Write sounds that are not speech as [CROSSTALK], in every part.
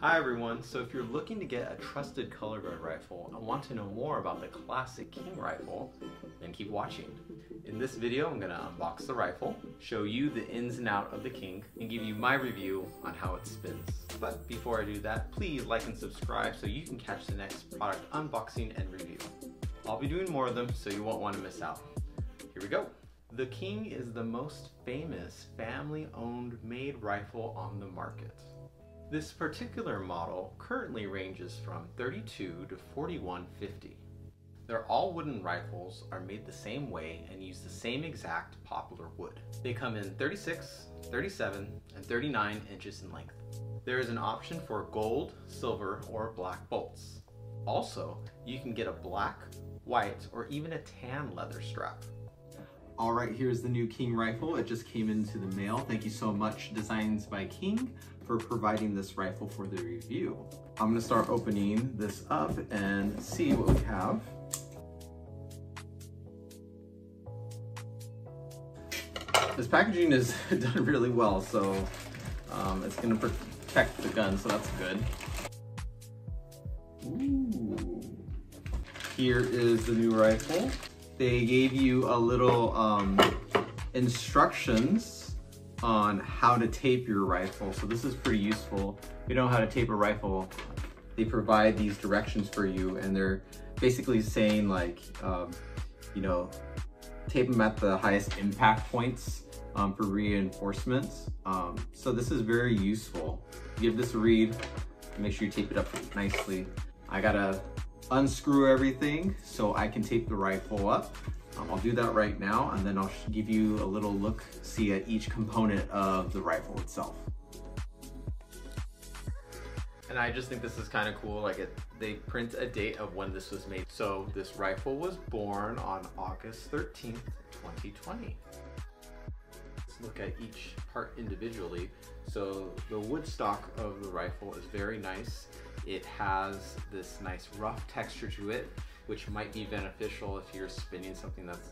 Hi everyone, so if you're looking to get a trusted color guard rifle and want to know more about the classic King rifle, then keep watching. In this video I'm going to unbox the rifle, show you the ins and out of the King, and give you my review on how it spins. But before I do that, please like and subscribe so you can catch the next product unboxing and review. I'll be doing more of them so you won't want to miss out. Here we go. The King is the most famous family-owned made rifle on the market. This particular model currently ranges from 32 to 4150. They're all wooden rifles, are made the same way, and use the same exact poplar wood. They come in 36, 37, and 39 inches in length. There is an option for gold, silver, or black bolts. Also, you can get a black, white, or even a tan leather strap. All right, here's the new King rifle. It just came into the mail. Thank you so much, Designs by King for providing this rifle for the review. I'm gonna start opening this up and see what we have. This packaging is [LAUGHS] done really well, so um, it's gonna protect the gun, so that's good. Ooh. Here is the new rifle. They gave you a little um, instructions on how to tape your rifle. So this is pretty useful. If you know how to tape a rifle, they provide these directions for you and they're basically saying like, um, you know, tape them at the highest impact points um, for reinforcements. Um, so this is very useful. Give this a read, make sure you tape it up nicely. I gotta unscrew everything so I can tape the rifle up. Um, I'll do that right now and then I'll give you a little look, see at each component of the rifle itself. And I just think this is kind of cool, like it, they print a date of when this was made. So this rifle was born on August 13th, 2020. Look at each part individually. So the wood stock of the rifle is very nice. It has this nice rough texture to it which might be beneficial if you're spinning something that's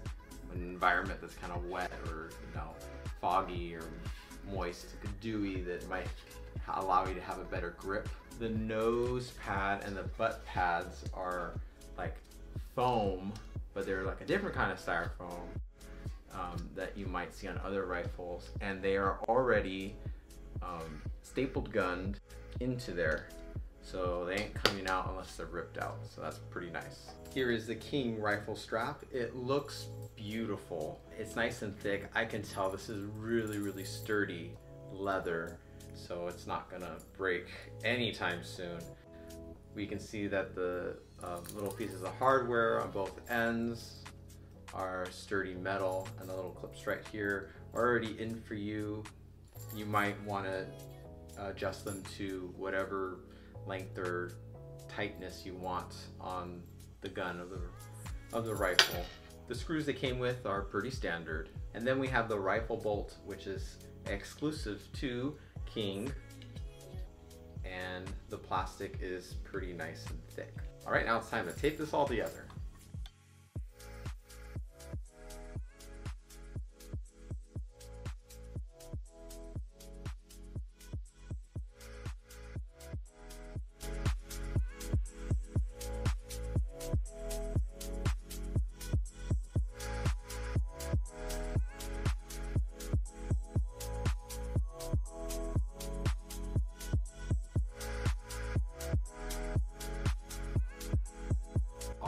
an environment that's kind of wet or you know foggy or moist, dewy that might allow you to have a better grip. The nose pad and the butt pads are like foam, but they're like a different kind of styrofoam um, that you might see on other rifles, and they are already um, stapled gunned into there so they ain't coming out unless they're ripped out. So that's pretty nice. Here is the King rifle strap. It looks beautiful. It's nice and thick. I can tell this is really, really sturdy leather. So it's not gonna break anytime soon. We can see that the uh, little pieces of hardware on both ends are sturdy metal and the little clips right here are already in for you. You might wanna adjust them to whatever length or tightness you want on the gun of the, of the rifle. The screws they came with are pretty standard. And then we have the rifle bolt, which is exclusive to King. And the plastic is pretty nice and thick. All right, now it's time to tape this all together.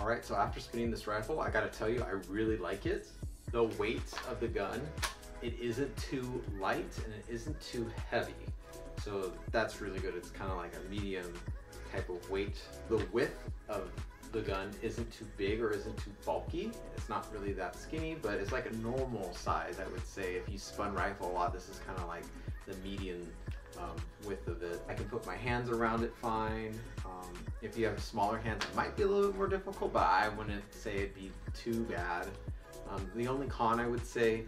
All right, so after spinning this rifle, I gotta tell you, I really like it. The weight of the gun, it isn't too light and it isn't too heavy. So that's really good. It's kind of like a medium type of weight. The width of the gun isn't too big or isn't too bulky. It's not really that skinny, but it's like a normal size, I would say. If you spun rifle a lot, this is kind of like the median um, width of it. I can put my hands around it fine. Um, if you have smaller hands, it might be a little bit more difficult, but I wouldn't say it'd be too bad. Um, the only con I would say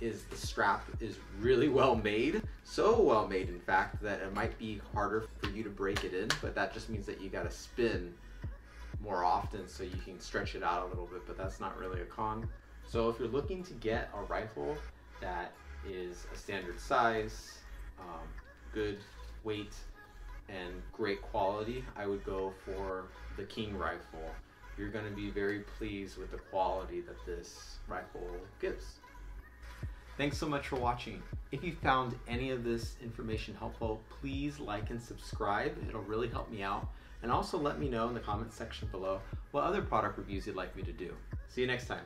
is the strap is really [LAUGHS] well made. So well made, in fact, that it might be harder for you to break it in, but that just means that you gotta spin more often so you can stretch it out a little bit, but that's not really a con. So if you're looking to get a rifle that is a standard size, um, good weight and great quality, I would go for the King rifle. You're going to be very pleased with the quality that this rifle gives. Thanks so much for watching. If you found any of this information helpful, please like and subscribe. It'll really help me out. And also let me know in the comments section below what other product reviews you'd like me to do. See you next time.